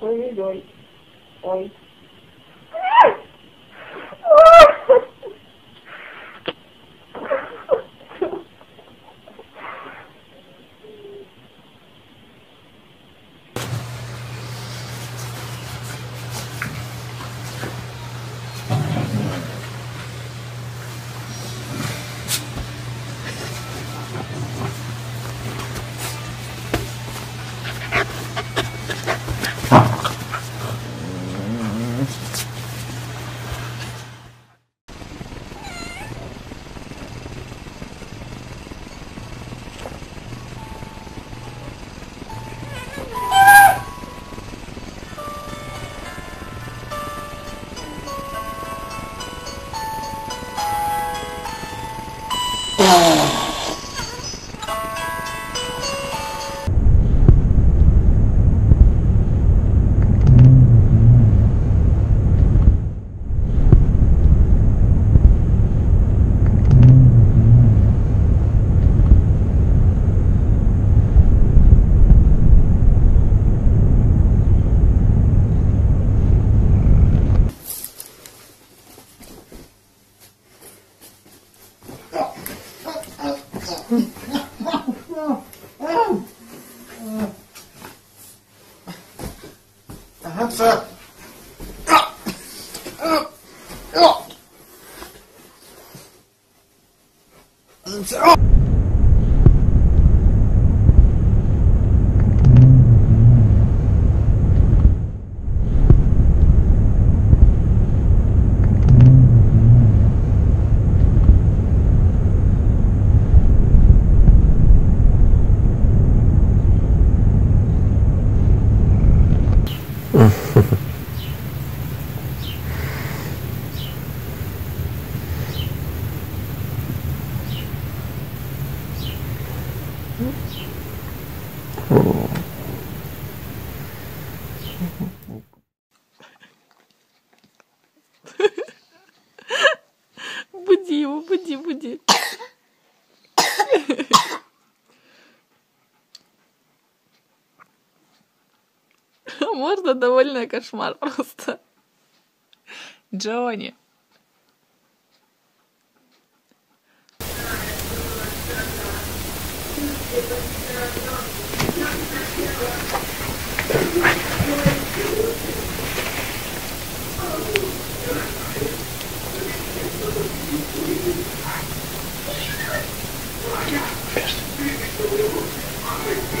Oi, oi. Oi. Oh. That's a... Oh! Буди его, буди, буди. Что можно? Довольно кошмар просто. Джонни. Yes.